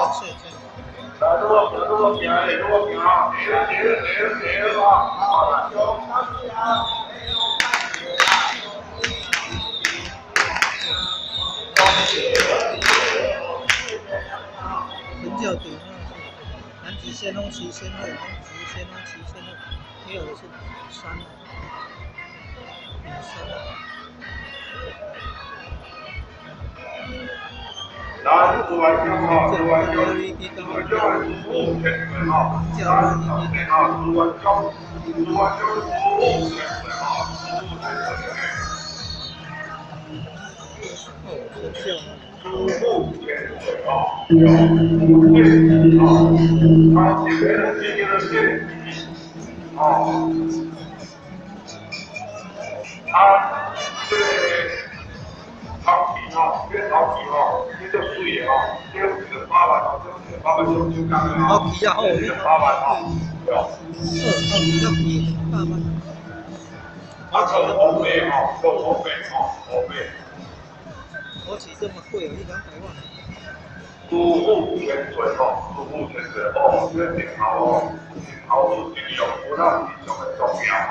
如果行的，如果行啊，来了来了来了来了啊！好了，有开始啊！很久对话是南极仙翁旗仙后，南极仙翁旗仙后，没有的是山，女来，做完之后，做完交，做完交，服务全程啊，来，啊，做完交，做完交，服务全程啊，服务全程。哦，很久。服务全程啊，有，对，啊，他这边这边的是，啊，他对。头皮吼，这个头皮吼，这叫水的吼，这个是八万吼，这个八万上上干的吼，这个八万吼，对哦。哦，要比八万。啊，做五倍吼，做五倍吼，五倍。我起这么贵哦，一两百万。服务全水吼，服务全水哦，这个顶头哦，顶头是重要，不让你上的重要。